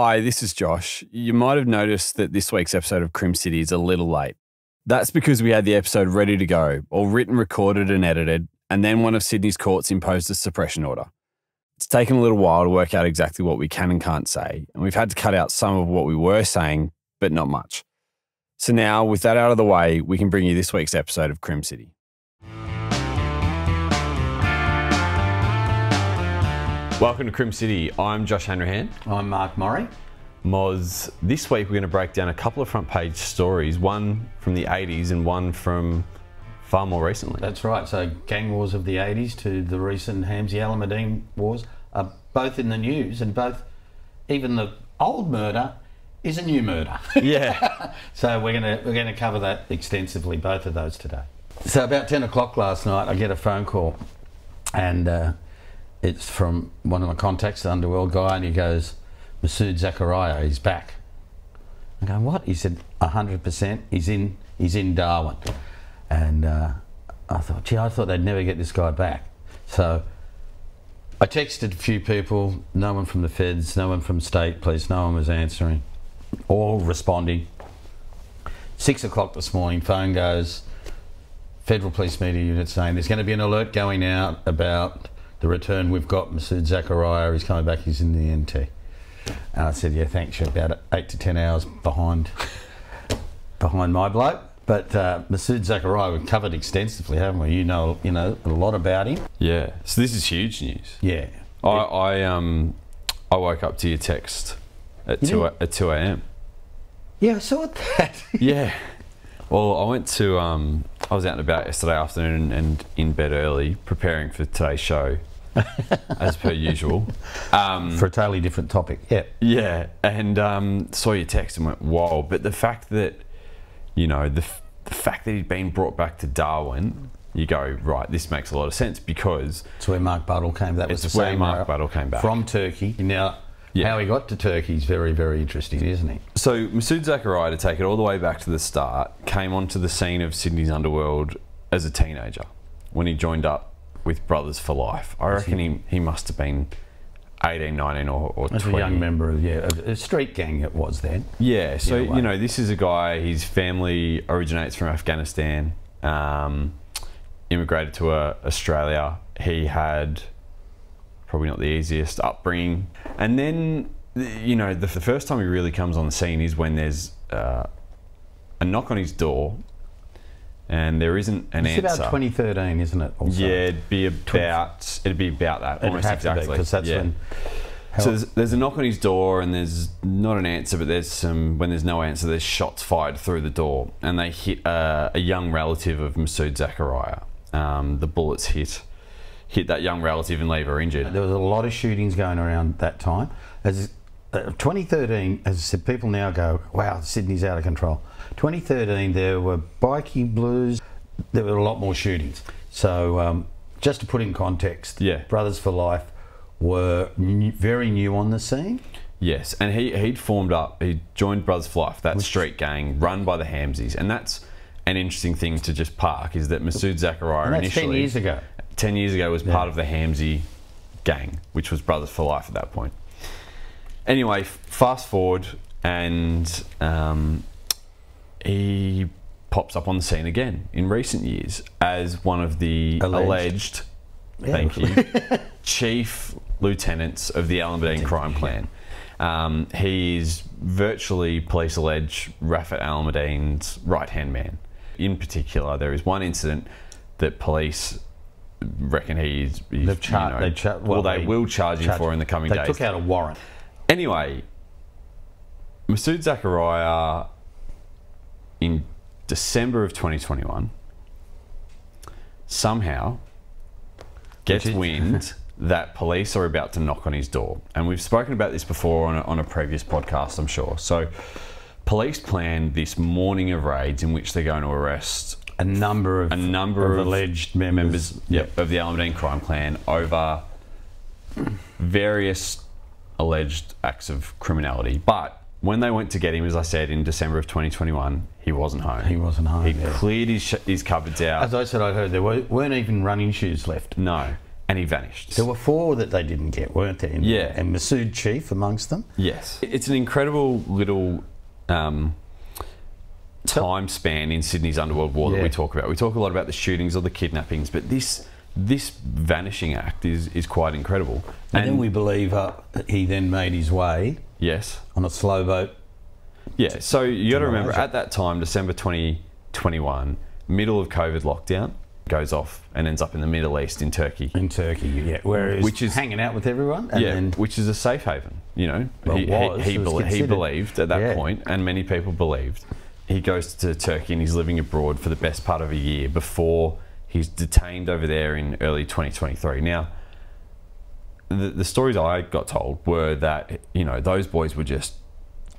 Hi, this is Josh. You might have noticed that this week's episode of Crim City is a little late. That's because we had the episode ready to go, all written, recorded, and edited, and then one of Sydney's courts imposed a suppression order. It's taken a little while to work out exactly what we can and can't say, and we've had to cut out some of what we were saying, but not much. So now, with that out of the way, we can bring you this week's episode of Crim City. Welcome to Crim City. I'm Josh Hanrahan. I'm Mark Morri. Moz, this week we're going to break down a couple of front page stories, one from the 80s and one from far more recently. That's right. So, gang wars of the 80s to the recent Hamzy Alameddine wars are both in the news, and both, even the old murder is a new murder. Yeah. so we're gonna we're gonna cover that extensively, both of those today. So about 10 o'clock last night, I get a phone call, and uh, it's from one of my contacts, the underworld guy, and he goes, Masood Zakaria, he's back. I go, what? He said, 100%. He's in, he's in Darwin. And uh, I thought, gee, I thought they'd never get this guy back. So I texted a few people, no one from the feds, no one from state police, no one was answering, all responding. Six o'clock this morning, phone goes, Federal Police Media Unit saying there's going to be an alert going out about the return we've got. Masood Zakaria, he's coming back, he's in the NT. And I said, yeah, thanks, you're about eight to ten hours behind behind my bloke. But uh, Masood Zakaria, we've covered extensively, haven't we? You know, you know a lot about him. Yeah. So this is huge news. Yeah. I, I um I woke up to your text at You two did? at two a.m. Yeah, I saw that. Yeah. Well, I went to um I was out and about yesterday afternoon and in bed early preparing for today's show, as per usual. Um, For a totally different topic. Yeah. Yeah, and um, saw your text and went, "Whoa!" But the fact that, you know, the, f- the fact that he'd been brought back to Darwin, you go, right, this makes a lot of sense because It's where Mark Buddle came. That was the where same Mark guy Buddle came back. from Turkey. Now, Yeah. how he got to Turkey is very, very interesting, isn't he? so Masood Zakaria, to take it all the way back to the start, came onto the scene of Sydney's underworld as a teenager when he joined up with Brothers for Life. I reckon he, he must have been 18, 19 or, or As 20. a young member of yeah, of a street gang, it was then. Yeah, so you know, this is a guy. His family originates from Afghanistan. Um, immigrated to uh, Australia. He had probably not the easiest upbringing, and then you know, the, the first time he really comes on the scene is when there's uh, a knock on his door, and there isn't an It's answer. It's about 2013, isn't it? Also? yeah, it'd be about it'd be about that It'd almost exactly because that's yeah. when. So there's, there's a knock on his door, and there's not an answer, but there's some. When there's no answer, there's shots fired through the door, and they hit uh, a young relative of Masood Zakaria. Um, the bullets hit hit that young relative and leave her injured. There was a lot of shootings going around that time. As uh, 2013, as I said, people now go, "Wow, Sydney's out of control." 2013, there were bikie blues. There were a lot more shootings. So, um, just to put in context, Yeah. Brothers for Life were new, very new on the scene. Yes, and he he'd formed up. He joined Brothers for Life, that street gang run by the Hamzys, and that's an interesting thing to just park is that Masood that's initially 10 years ago. 10 years ago was part of the Hamzy gang, which was Brothers for Life at that point. Anyway, fast forward, and um, he pops up on the scene again in recent years as one of the Alleged. alleged, thank you, chief lieutenants of the Alameddine crime clan. Um, is virtually, police allege, Rafat Alameddine's right hand man. In particular, there is one incident that police reckon he's, he's They've char- you know, they char- well, well, they they will charge him for in the coming they days. took out a warrant. Anyway, Masood Zakaria in December of 2021 somehow gets wind that police are about to knock on his door. And we've spoken about this before on a, on a previous podcast, I'm sure. So, police plan this morning of raids in which they're going to arrest A number of a number of, alleged members. members yep, of the Alameddine crime clan over various alleged acts of criminality. But when they went to get him, as I said, in December of 2021, he wasn't home. He wasn't home. He yeah. cleared his, sh- his cupboards out. As I said, I heard there were, weren't even running shoes left. no. and he vanished. There were four that they didn't get, weren't there? Yeah. And Masood Chief amongst them. Yes. It's an incredible little um, time span in Sydney's underworld war that we talk about. We talk a lot about the shootings or the kidnappings, but this this vanishing act is, is quite incredible. And, then we believe uh, he then made his way yes, on a slow boat. yeah. So you got to remember at that time, December 2021, middle of COVID lockdown, goes off and ends up in the Middle East in Turkey. In Turkey, yeah, where Which is- hanging out with everyone, and yeah, then which is a safe haven. You know, Well, he, was, he, he, bel- he believed at that Yeah. point, and many people believed. He goes to Turkey and he's living abroad for the best part of a year before he's detained over there in early 2023. Now, the, the stories I got told were that you know those boys were just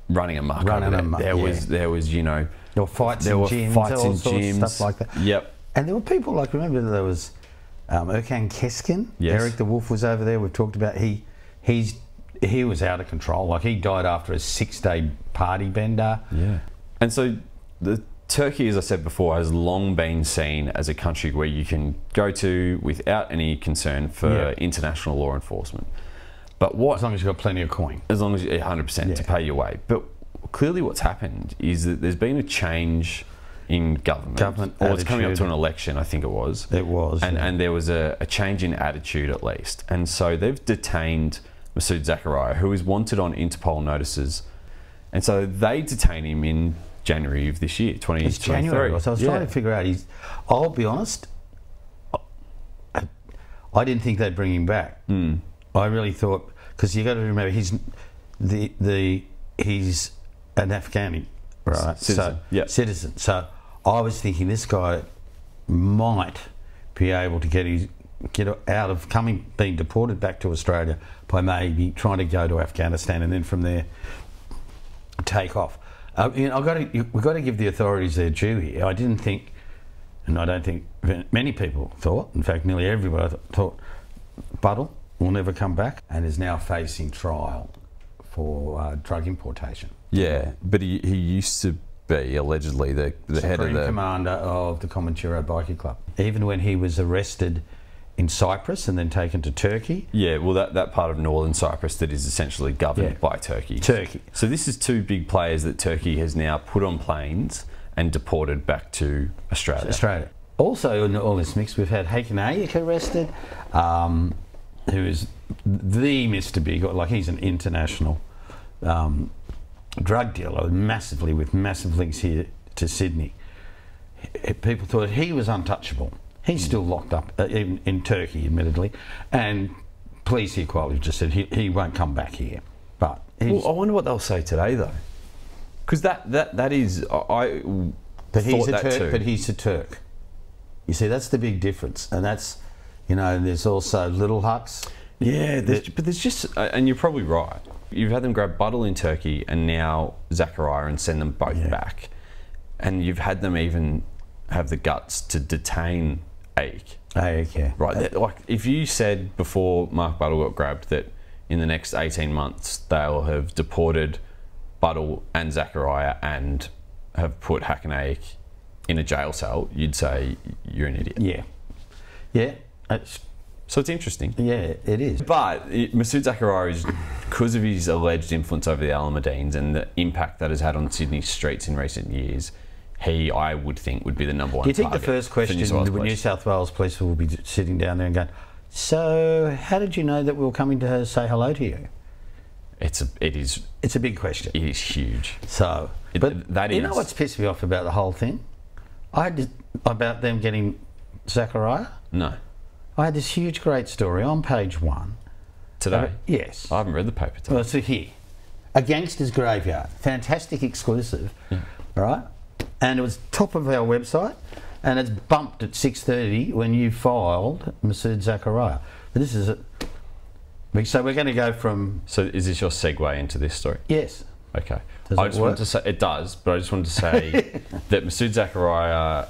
running amok. Running there. amok, There yeah. was there was you know there were fights there in were gyms, fights in gyms, stuff like that. Yep. And there were people like remember there was um, Erkan Kesken. Yes. Eric the Wolf was over there. We've talked about he he's he was out of control. Like he died after a six day party bender. Yeah. And so the Turkey, as I said before, has long been seen as a country where you can go to without any concern for Yeah. international law enforcement. But what, As long as you've got plenty of coin. as long as you 100% to pay your way. But clearly, what's happened is that there's been a change in government. Government or it's coming up to an election, I think it was. It was. And, yeah. and there was a, a change in attitude at least. And so they've detained Masood Zakaria, who is wanted on Interpol notices. And so they detain him in January of this year, 2023. It's January. So I was Yeah. trying to figure out. He's. I'll be honest. I, I didn't think they'd bring him back. Hmm. I really thought because you got to remember he's the the he's an Afghani, right? Citizen, So yeah. citizen. So I was thinking this guy might be able to get his get out of coming being deported back to Australia by maybe trying to go to Afghanistan and then from there take off. Uh, you know, I've got to, we've got to give the authorities their due here. I didn't think, and I don't think many people thought, in fact, nearly everybody thought, Buddle will never come back and is now facing trial for uh, drug importation. Yeah, but he, he used to be allegedly the, the head of Supreme the. commander of the Comanchero Bikie Club. Even when he was arrested in Cyprus and then taken to Turkey, Yeah, well, that, that part of northern Cyprus that is essentially governed Yeah. by Turkey. Turkey. So this is two big players that Turkey has now put on planes and deported back to Australia. Australia. Also, in all this mix, we've had Hakan Ayik arrested, um, who is the Mr. Big, like he's an international um, drug dealer, massively with massive links here to Sydney. People thought he was untouchable. He's still locked up uh, in, in Turkey, admittedly, and police here quietly just said he, he won't come back here. But he's, Well, I wonder what they'll say today, though. Because that, that, that is. I, But he's thought a that Turk. too. But he's a Turk. You see, that's the big difference, and that's, you know, there's also little hucks. Yeah, there's, but there's just, uh, and you're probably right. You've had them grab Buddle in Turkey and now Zakaria and send them both Yeah. back. And you've had them even have the guts to detain Okay. Right, that- like if you said before Mark Buddle got grabbed that in the next 18 months they'll have deported Buddle and Zakaria and have put Hakan Ayik in a jail cell, you'd say you're an idiot. Yeah. Yeah. It's, So it's interesting. yeah, it is. But it, Masood Zakaria is because of his alleged influence over the Alameddines and the impact that has had on Sydney streets in recent years. He, I would think, would be the number one. Do you think the first question New South the New South Wales police will be sitting down there and going, so how did you know that we were coming to say hello to you? It's a, it is, It's a big question. it is huge. So, It- but that you know what's pissed me off about the whole thing? I had about them getting Zakaria. No, I had this huge, great story on page one. today Yes. I haven't read the paper today. Well, so here, a gangster's graveyard, fantastic exclusive, right? And it was top of our website, and it's bumped at six thirty when you filed Masood Zakaria. This is it. So we're going to go from So is this your segue into this story? yes, Okay. Does I just wanted to say it does, but I just wanted to say that Masood Zakaria,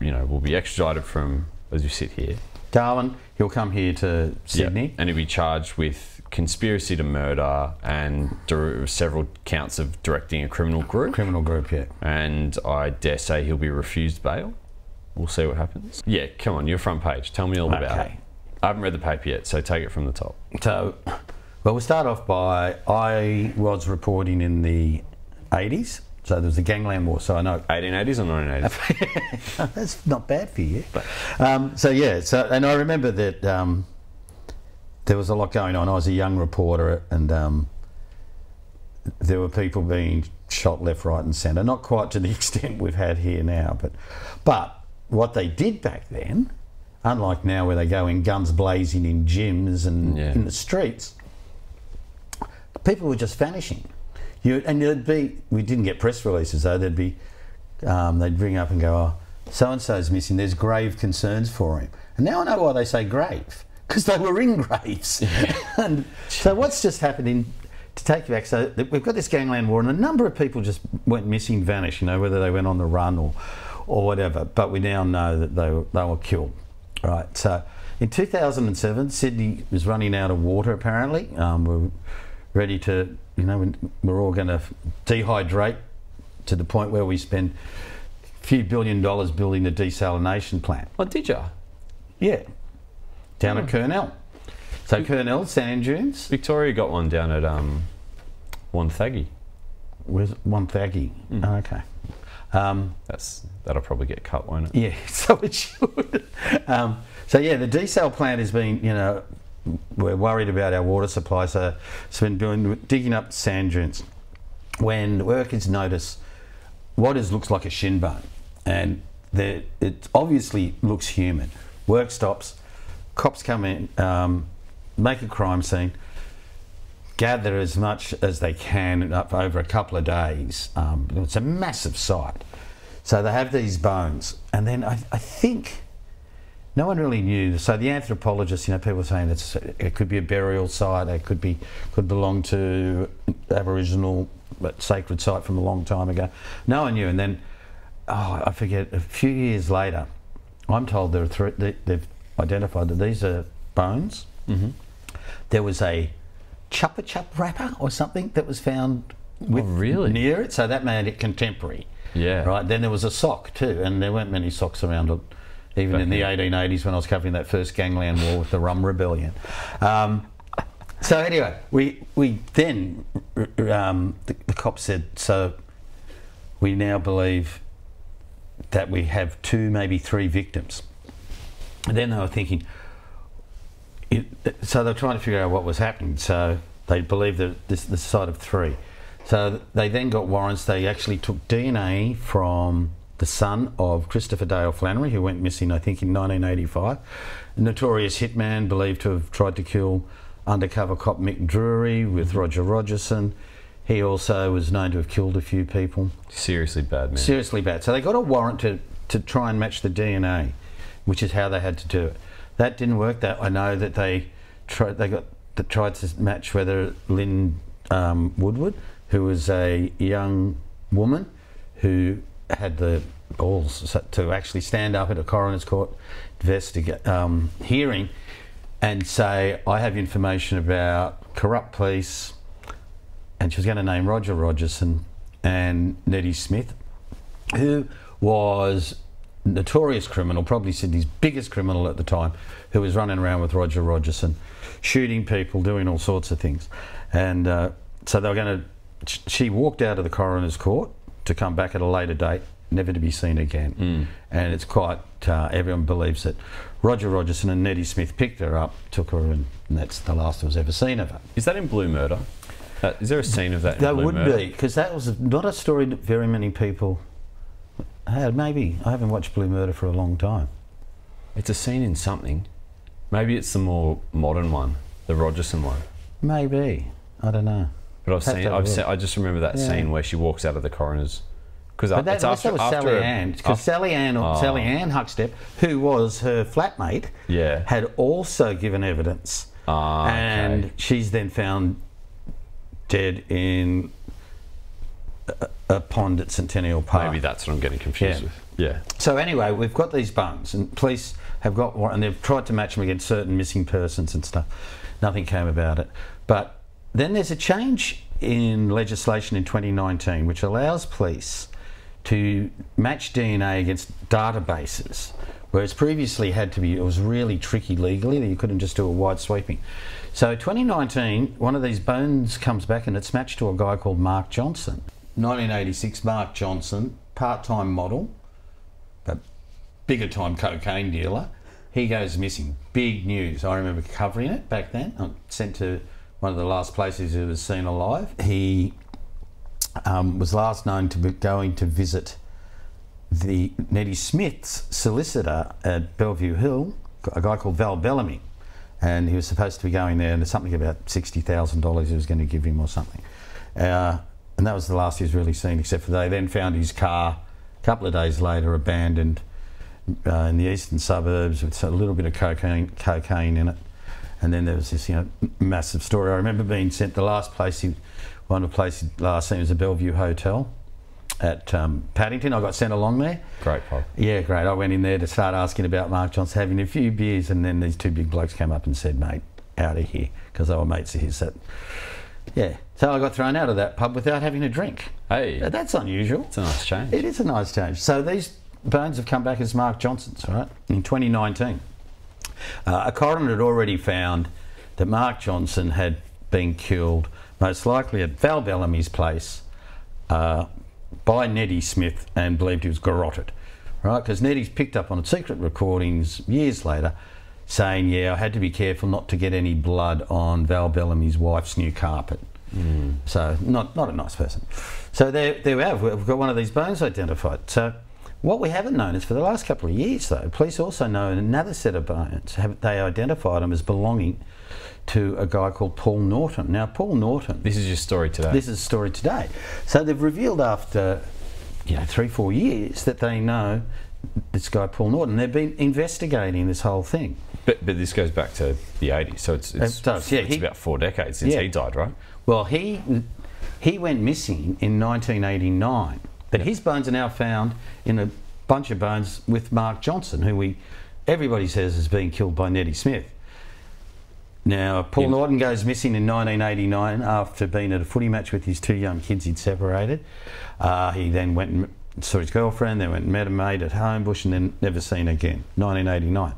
you know, will be extradited from as you sit here, Darwin. He'll come here to Sydney. Yep. and he'll be charged with conspiracy to murder and several counts of directing a criminal group. Criminal group, yeah. And I dare say he'll be refused bail. We'll see what happens. Yeah, come on, your front page. Tell me all about it. Okay. I haven't read the paper yet, so take it from the top. So, well, we'll start off by I was reporting in the 80s. So there was the gangland war. So I know 1880s or 1980s? that's not bad for you. But, um, so yeah, so and I remember that um, there was a lot going on. I was a young reporter, and um, there were people being shot left, right, and centre. Not quite to the extent we've had here now, but but what they did back then, unlike now where they go in guns blazing in gyms and Yeah. in the streets, people were just vanishing. You, and there'd be, we didn't get press releases though, there'd be, um, they'd bring up and go, oh, so and so's missing, there's grave concerns for him. And now I know why they say grave, because they were in graves. and so what's just happened to take you back, so we've got this gangland war, and a number of people just went missing, vanished, you know, whether they went on the run or, or whatever. But we now know that they were, they were killed. Right, so in 2007, Sydney was running out of water apparently. Um, we're ready to, you know, we're all going to dehydrate to the point where we spend a few billion dollars building a desalination plant. Oh, did you? Yeah, down at Kurnell. So Kurnell, sand dunes, Victoria got one down at um, Wonthaggi. where's one thaggy? Oh, okay. Um, That's that'll probably get cut, won't it? Yeah, so it should. Um, so yeah, the desal plant has been, you know, we're worried about our water supply, so it's been doing digging up sand dunes. When workers notice what is looks like a shin bone, and it obviously looks human. Work stops, cops come in, um, make a crime scene, gather as much as they can up over a couple of days. Um, it's a massive site. So they have these bones, and then I, I think no one really knew. So the anthropologists, you know, people were saying it could be a burial site, it could be could belong to Aboriginal sacred site from a long time ago. No one knew, and then oh, I forget. A few years later, I'm told there are three, they, they've identified that these are bones. Mm-hmm. There was a chuppa chup wrapper or something that was found with really? near it, so that made it contemporary. Yeah. Right. Then there was a sock too, and there weren't many socks around it, even Back in the then. 1880s when I was covering that first gangland war with the Rum Rebellion. Um, so anyway, we we then um, the, the cop said so. We now believe that we have two, maybe three victims. And then they were thinking. It, so they're trying to figure out what was happening. So they believe that this the side of three. So they then got warrants. They actually took DNA from the son of Christopher Dale Flannery, who went missing, I think, in 1985. A notorious hitman believed to have tried to kill undercover cop Mick Drury with mm-hmm. Roger Rogerson. He also was known to have killed a few people. Seriously bad, man. Seriously bad. So they got a warrant to, to try and match the DNA, which is how they had to do it. That didn't work. That I know that they tried. They got that tried to match whether Lynn um, Woodward, who was a young woman who had the balls to actually stand up at a coroner's court investigate um, hearing and say, "I have information about corrupt police." and she was going to name Roger Rogerson and Neddy Smith, who was notorious criminal, probably Sydney's biggest criminal at the time, who was running around with Roger Rogerson, shooting people, doing all sorts of things. And uh, so they were going to. She walked out of the coroner's court to come back at a later date, never to be seen again. And it's quite. Uh, everyone believes that Roger Rogerson and Neddy Smith picked her up, took her, and, and that's the last that was ever seen of her. Is that in Blue Murder? Uh, is there a scene of that in That would Murder? be because that was not a story that very many people had. Maybe I haven't watched Blue Murder for a long time. It's a scene in something. Maybe it's the more modern one, the Rogerson one. Maybe I don't know. But I've Have seen. to have a I've seen. I just remember that Yeah. scene where she walks out of the coroner's. Because that, it's after, that was after Sally a- Ann because Sally Ann, or Oh. Sally Ann Huckstepp, who was her flatmate, Yeah. had also given evidence, Ah, okay. and she's then found dead in a, a pond at Centennial Park. Maybe that's what I'm getting confused Yeah. with. Yeah. So anyway, we've got these bones, and police have got one, and they've tried to match them against certain missing persons and stuff. Nothing came about it. But then there's a change in legislation in 2019 which allows police to match DNA against databases Whereas previously had to be, it was really tricky legally that you couldn't just do a wide sweeping. So 2019, one of these bones comes back and it's matched to a guy called Mark Johnston. 1986, Mark Johnston, part-time model, but bigger time cocaine dealer. He goes missing. Big news. I remember covering it back then. I'm sent to one of the last places he was seen alive. He um, was last known to be going to visit the Neddy Smith's solicitor at Bellevue Hill, a guy called Val Bellamy, and he was supposed to be going there, and there's something about sixty thousand dollars he was going to give him or something, uh, and that was the last he was really seen. Except for they then found his car a couple of days later abandoned uh, in the eastern suburbs with a little bit of cocaine, cocaine in it, and then there was this you know massive story. I remember being sent the last place he, one of the places last seen was a Bellevue Hotel at um, Paddington. I got sent along there. Great pub. Yeah, great. I went in there to start asking about Mark Johnston, having a few beers, and then these two big blokes came up and said, "Mate, out of here," because they were mates of his. That, yeah. So I got thrown out of that pub without having a drink. Hey, Uh, That's unusual. it's a nice change. It is a nice change. So these bones have come back as Mark Johnston's, right, in 2019. Uh, a coroner had already found that Mark Johnston had been killed, most likely at Val Bellamy's place, uh, by Neddy Smith and believed he was garroted, right? Because Neddy's picked up on secret recordings years later saying, yeah, I had to be careful not to get any blood on Val Bellamy's wife's new carpet. Hmm. So not not a nice person. So there, there we have. We've got one of these bones identified. So what we haven't known is for the last couple of years, though, police also know another set of bones. Have, they identified them as belonging to a guy called Paul Norton. Now, Paul Norton. This is your story today. This is the story today. So they've revealed after, you know, three, four years that they know this guy Paul Norton. They've been investigating this whole thing. But, but this goes back to the 80s, so it's, it's, It does, yeah, it's he- about four decades since Yeah. he died, right? Well, he he went missing in 1989, but his bones are now found in a bunch of bones with Mark Johnston, who we everybody says has been killed by Neddy Smith. Now, Paul Norton goes missing in 1989 after being at a footy match with his two young kids he'd separated. Uh, he then went and saw his girlfriend, then went and met a mate at Homebush, and then never seen again. 1989.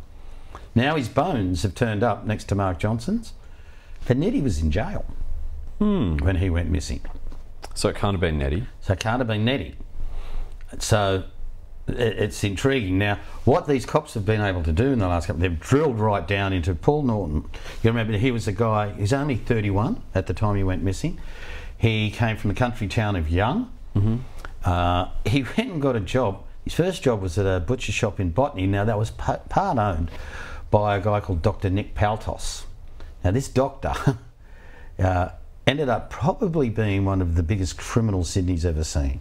Now his bones have turned up next to Mark Johnston's, but Neddy was in jail when he went missing. So it can't have been Neddy. So it can't have been Neddy. So it's intriguing. Now, what these cops have been able to do in the last couple, they've drilled right down into Paul Norton. You remember he was a guy, he's only 31 at the time he went missing. He came from the country town of Young. Uh, he went and got a job. His first job was at a butcher shop in Botany. Now, that was part owned by a guy called Dr. Nick Paltos. Now, this doctor uh, ended up probably being one of the biggest criminals Sydney's ever seen.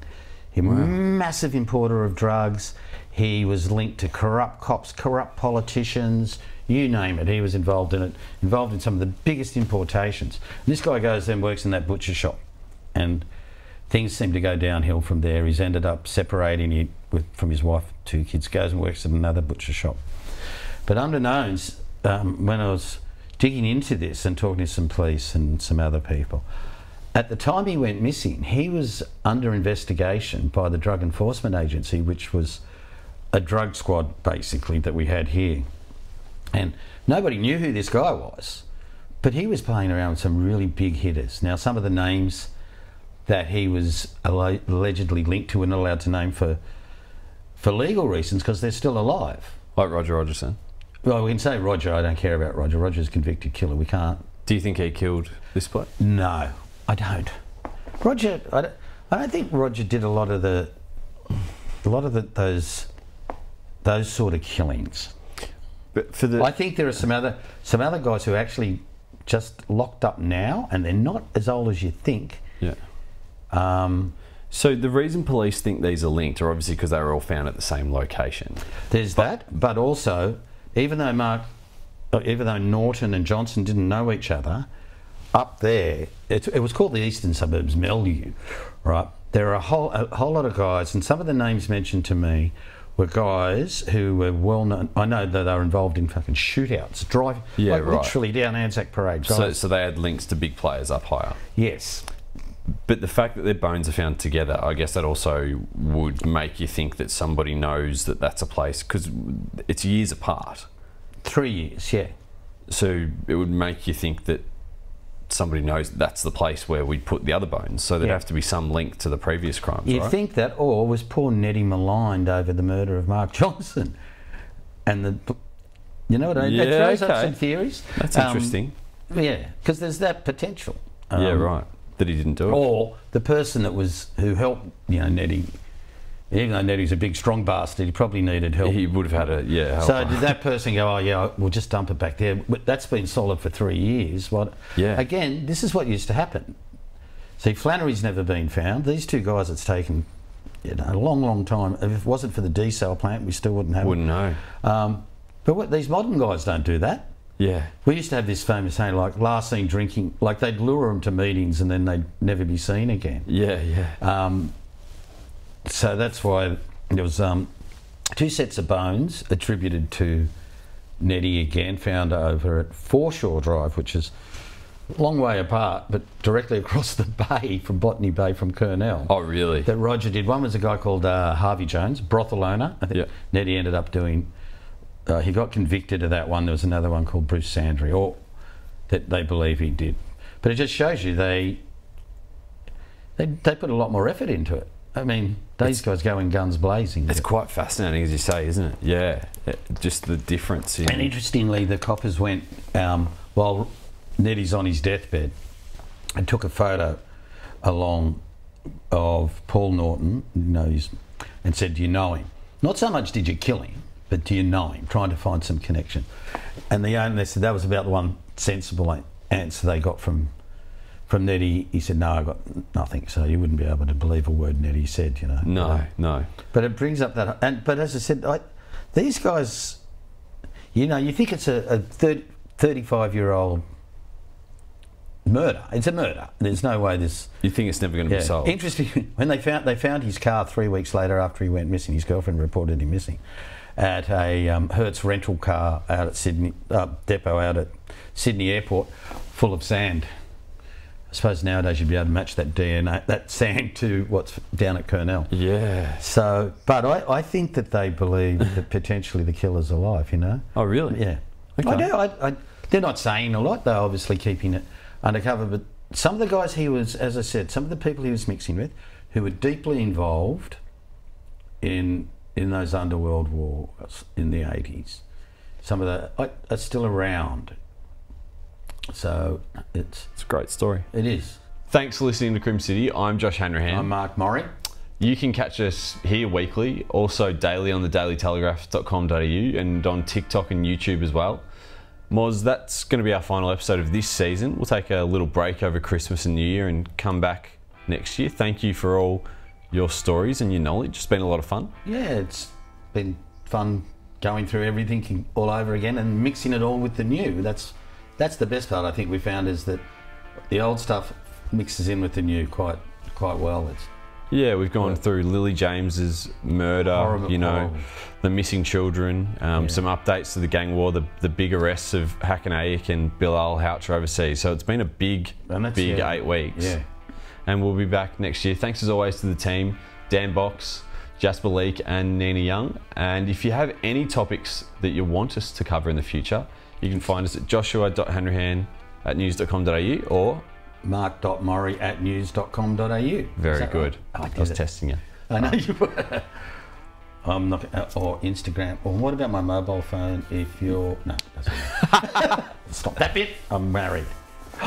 He massive importer of drugs. He was linked to corrupt cops, corrupt politicians, you name it. He was involved in it, involved in some of the biggest importations. And this guy goes then works in that butcher shop, and things seem to go downhill from there. He's ended up separating it with, from his wife, two kids, goes and works at another butcher shop. But unbeknownst, um, when I was digging into this and talking to some police and some other people, at the time he went missing, he was under investigation by the Drug Enforcement Agency, which was a drug squad basically that we had here. And nobody knew who this guy was, but he was playing around with some really big hitters. Now, some of the names that he was allegedly linked to were not allowed to name for, for legal reasons because they're still alive. Like Roger Rogerson. Well, we can say Roger. I don't care about Roger. Roger's a convicted killer. We can't. Do you think he killed this bloke? No, I don't. Roger, I don't, I don't think Roger did a lot of the, a lot of the, those, those sort of killings. But for the I think there are some other, some other guys who are actually just locked up now, and they're not as old as you think. yeah. Um, So the reason police think these are linked are obviously because they were all found at the same location. There's that, but also, even though Mark, uh, even though Norton and Johnston didn't know each other, up there, it, it was called the Eastern Suburbs Milieu, right? There are a whole, a whole lot of guys, and some of the names mentioned to me were guys who were well known. I know that they were involved in fucking shootouts, drive, Yeah, like right. literally down Anzac Parade. So, so they had links to big players up higher. yes, But the fact that their bones are found together, I guess that also would make you think that somebody knows that that's a place because it's years apart. Three years, yeah. So it would make you think that somebody knows that's the place where we put the other bones. So there'd Yeah. have to be some link to the previous crimes, You'd right? think that, or was poor Neddy maligned over the murder of Mark Johnston? And the, you know what I mean? Yeah, that throws okay. up some theories. That's Um, interesting. Yeah, because there's that potential. yeah, Um, right. That he didn't do it. Or the person that was who helped, you know, Neddy. Even though Neddy's a big, strong bastard, he probably needed help. He would have had a yeah. So did that person go? Oh yeah, we'll just dump it back there. But that's been solid for three years. What? Yeah. Again, this is what used to happen. See, Flannery's never been found. These two guys, it's taken, you know, a long, long time. If it wasn't for the desal plant, we still wouldn't have. wouldn't know. Um, but what, these modern guys don't do that. Yeah. We used to have this famous saying, like last seen drinking, like they'd lure them to meetings and then they'd never be seen again. Yeah, yeah. Um, so that's why there was um, two sets of bones attributed to Neddy again, found over at Foreshore Drive, which is a long way apart, but directly across the bay from Botany Bay from Kurnell. Oh, really? That Roger did. One was a guy called uh, Harvey Jones, brothel owner. I think Yeah. Neddy ended up doing. Uh, he got convicted of that one. There was another one called Bruce Sandry, or that they believe he did. But it just shows you they they, they put a lot more effort into it. I mean, these guys go in guns blazing. It's quite fascinating, as you say, isn't it? Yeah. It- just the difference in. And interestingly, the coppers went um, while Neddy's on his deathbed and took a photo along of Paul Norton, you know, he's, and said, "Do you know him?" Not so much did you kill him, but do you know him? Trying to find some connection. And the owner said that was about the one sensible answer they got from from Neddy. He said, "No, I got nothing." So you wouldn't be able to believe a word Neddy said, you know. no, no. But it brings up that, and but as I said, I, these guys, you know, you think it's a, a 30, 35 year old murder. It's a murder. There's no way this. You think it's never going to Yeah. be solved? Interesting. When they found they found his car three weeks later after he went missing, his girlfriend reported him missing at a um, Hertz rental car out at Sydney uh, depot out at Sydney Airport, full of sand. I suppose nowadays you'd be able to match that DNA, that sand to what's down at Kurnell. Yeah. So, but I, I think that they believe that potentially the killer's alive, you know? Oh, really? Yeah. Okay. I do. I, I, they're not saying a lot, they're obviously keeping it undercover, but some of the guys he was, as I said, some of the people he was mixing with who were deeply involved in in those underworld wars in the 80s, some of the are- are still around. So it's It's a great story. it is. Thanks for listening to Crim City. I'm Josh Hanrahan. I'm Mark Morri. You can catch us here weekly, also daily on the dailytelegraph.com.au and on TikTok and YouTube as well. Moz, that's going to be our final episode of this season. We'll take a little break over Christmas and New Year and come back next year. Thank you for all your stories and your knowledge. It's been a lot of fun. Yeah, it's been fun going through everything all over again and mixing it all with the new. That's that's the best part I think we found is that the old stuff mixes in with the new quite quite well. It's Yeah, we've gone through Lily James's murder, Horrible, you know, horrible. the missing children, um, Yeah. some updates to the gang war, the, the big arrests of Hakan Ayik and Bilal Haouchar overseas. So it's been a big, big yeah. eight weeks. yeah. And we'll be back next year. Thanks as always to the team, Dan Box, Jasper Leake, and Nina Young. And if you have any topics that you want us to cover in the future, you can find us at joshua.hanrahan at news.com.au or Mark.morri at news.com.au. Very good. right? I I was it. testing you. I know you were. I'm not, uh, or Instagram, or what about my mobile phone if you're, no, it doesn't matter. Stop that bit. I'm married.